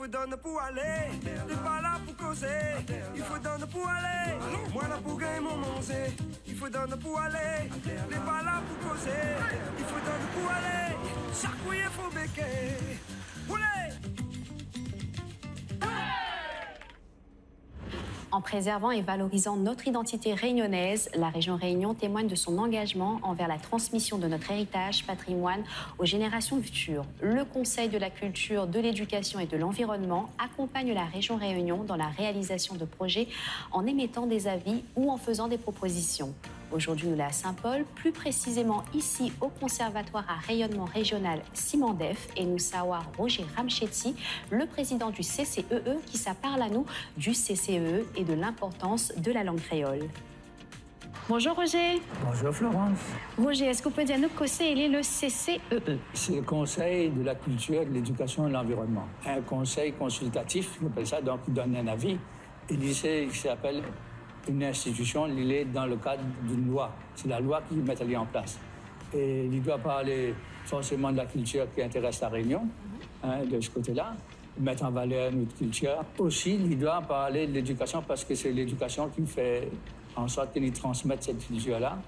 faut donner pour aller. T'es pas là pour causer. Il faut donner pour aller. Moi là pour gagner mon manger. Il faut donner pour aller. T'es pas là pour causer. Il faut donner pour aller. Chaque il faut béquer. En préservant et valorisant notre identité réunionnaise, la région Réunion témoigne de son engagement envers la transmission de notre héritage patrimoine aux générations futures. Le Conseil de la culture, de l'éducation et de l'environnement accompagne la région Réunion dans la réalisation de projets en émettant des avis ou en faisant des propositions. Aujourd'hui, nous sommes à Saint-Paul, plus précisément ici au Conservatoire à rayonnement régional Simandef et nous savoir Roger Ramchetti, le président du CCEE, E, qui ça parle à nous du CCEE et de l'importance de la langue créole. Bonjour Roger. Bonjour Florence. Roger, est-ce que vous pouvez dire nous que c'est il est le CCEE C'est le Conseil de la culture, de l'éducation et de l'environnement. Un conseil consultatif, on appelle ça, donc il donne un avis. Et lycée, il s'appelle une institution, il est dans le cadre d'une loi. C'est la loi qui met aller en place. Et il doit parler forcément de la culture qui intéresse la Réunion, hein, de ce côté-là, mettre en valeur notre culture. Aussi, il doit parler de l'éducation parce que c'est l'éducation qui fait en sorte qu'il transmette cette culture-là.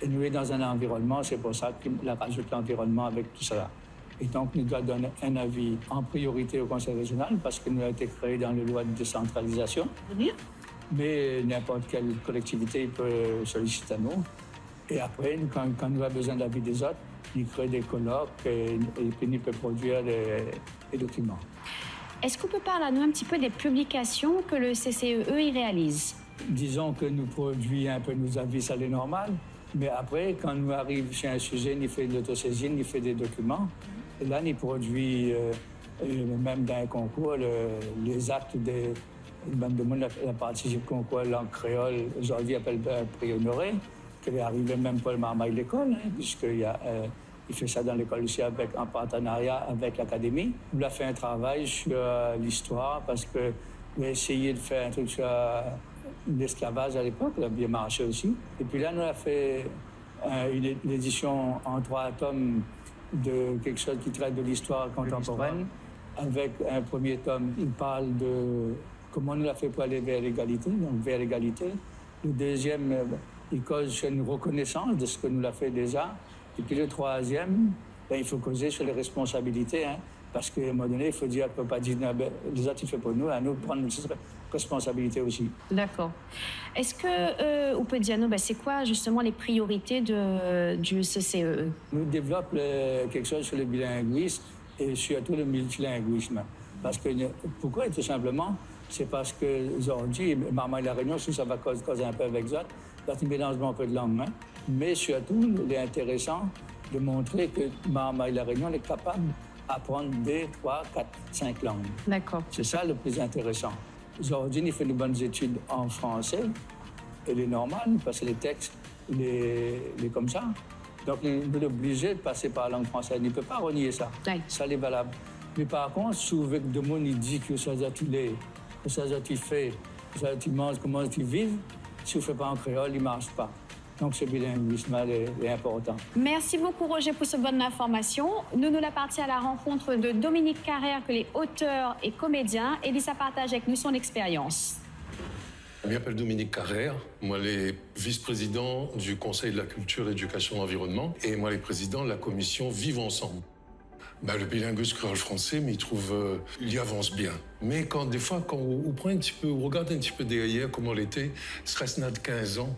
Et nous sommes dans un environnement, c'est pour ça qu'il rajoute l'environnement avec tout cela. Et donc, nous doit donner un avis en priorité au Conseil régional parce que nous a été créé dans les lois de décentralisation. Mais n'importe quelle collectivité peut solliciter à nous. Et après, quand, quand nous avons besoin de l'avis des autres, il crée des colloques et, et puis il peut produire des, des documents. Est-ce qu'on peut parler à nous un petit peu des publications que le CCEE y réalise? Disons que nous produisons un peu nos avis, ça c'est normal. Mais après, quand nous arrivons chez un sujet, il fait de l'autosaisine, il fait des documents. Et là, il produit, euh, euh, même dans un concours, le- les actes des. Même de la participé au concours langue créole, aujourd'hui appelle euh, prix honoré, qui est arrivé même Paul Marmaille l'école, hein, puisqu'il y a. euh, il fait ça dans l'école aussi avec, en partenariat avec l'académie. Il a fait un travail sur euh, l'histoire parce que a essayé de faire un truc sur euh, l'esclavage à l'époque, il a bien marché aussi. Et puis là, nous avons fait euh, une, une édition en trois tomes de quelque chose qui traite de l'histoire contemporaine. Avec un premier tome, il parle de comment nous l'a fait pour aller vers l'égalité, donc vers l'égalité. Le deuxième, euh, il cause sur une reconnaissance de ce que nous l'a fait déjà. Et puis le troisième, ben, il faut causer sur les responsabilités. hein, parce qu'à un moment donné, il faut dire qu'on ne peut pas dire ben, les autres, ils font pour nous, à nous de prendre nos responsabilités aussi. D'accord. Est-ce que euh, nous, bah, c'est quoi justement les priorités de, du E CCEE Nous développons euh, quelque chose sur le bilinguisme et surtout le multilinguisme. Parce que, pourquoi? Tout simplement, c'est parce que aujourd'hui, Maman et la Réunion, si ça va causer, un peu avec ça, c'est un mélangement un peu de langue. hein. Mais surtout, il est intéressant de montrer que Maman et la Réunion est capable d'apprendre deux, trois, quatre, cinq langues. D'accord. C'est ça le plus intéressant. Il fait de bonnes études en français. Elle est normale parce que les textes, il est, il est comme ça. Donc, il est obligé de passer par la langue française. Il ne peut pas renier ça. Oui. Ça, c'est valable. Mais par contre, souvent, de monde, il dit que ça, tu l'es, que ça, ça, tu fais, que ça, tu manges, comment tu vis. Si on ne fait pas en créole, il ne marche pas. Donc, ce bilinguisme est, est important. Merci beaucoup Roger pour cette bonne information. Nous nous la partie à la rencontre de Dominique Carrère, que les auteurs et comédiens, et Lisa partage avec nous son expérience. Je m'appelle Dominique Carrère. Moi, les vice-président du Conseil de la culture, l'éducation et l'environnement. Et moi, les présidents de la commission Vivre ensemble. Ben, le bilinguisme créole-français, mais il trouve, euh, il y avance bien. Mais quand, des fois, quand on, regarde un petit peu derrière comment l'été, serait de 15 ans,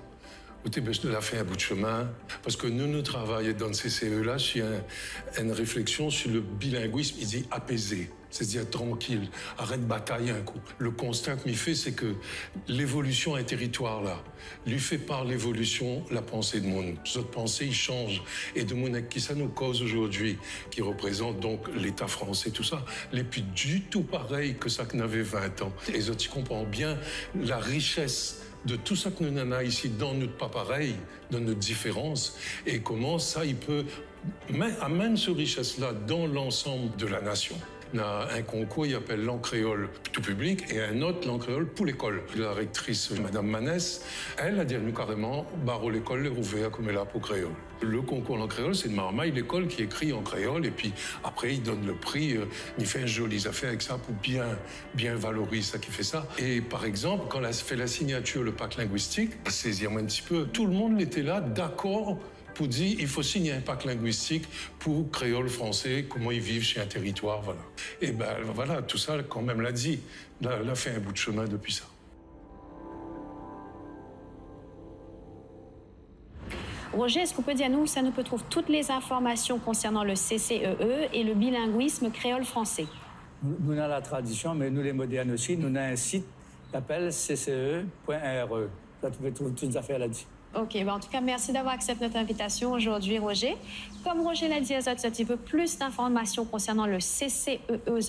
au TBS de fait un bout de chemin, parce que nous, nous travaillons dans le CCE-là sur un- une réflexion sur le bilinguisme, il dit apaisé, c'est-à-dire tranquille, arrête de batailler un coup. Le constat que m'y fait, c'est que l'évolution un territoire là, lui fait par l'évolution la pensée de monde. Cette pensée, il change. Et de mon qui ça nous cause aujourd'hui, qui représente donc l'État français, tout ça, n'est plus du tout pareil que ça que n'avait 20 ans. Et tu comprends bien la richesse de tout ça que nous avons ici dans notre pas pareil, dans notre différence, et comment ça, il peut amène cette richesse-là dans l'ensemble de la nation. A un concours, il appelle l'encréole tout public et un autre l'encréole pour l'école. La rectrice, Madame Manès, elle a dit à nous carrément, barreau l'école, les ouvert comme elle a pour créole. Le concours en créole, c'est de Marmaille, l'école qui écrit en créole, et puis après, il donne le prix, euh, il fait une jolie affaire avec ça pour bien, bien valoriser ça qui fait ça. Et par exemple, quand elle a fait la signature, le pacte linguistique, saisir un petit peu, tout le monde était là, d'accord pour dire il faut signer un pacte linguistique pour créole français, comment ils vivent chez un territoire, voilà. Et ben voilà, tout ça quand même l'a dit, l'a fait un bout de chemin depuis ça. Roger, est-ce qu'on peut dire à nous où ça nous peut trouver toutes les informations concernant le CCEE e et le bilinguisme créole-français? Nous, avons la tradition, mais nous les modernes aussi, nous avons un site qui s'appelle cce.re. Là, tu peux trouver toutes les affaires là-dessus. OK. Ben, en tout cas, merci d'avoir accepté notre invitation aujourd'hui, Roger. Comme Roger l'a dit, un petit peu plus d'informations concernant le CCEE,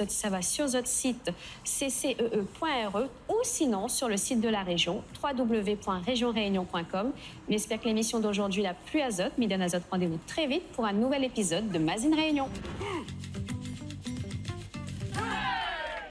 ça va sur notre site ccee.re ou sinon sur le site de la région, www.regionréunion.com. J'espère que l'émission d'aujourd'hui n'a plus azote, mais donne azote rendez-vous très vite pour un nouvel épisode de Mazine Réunion.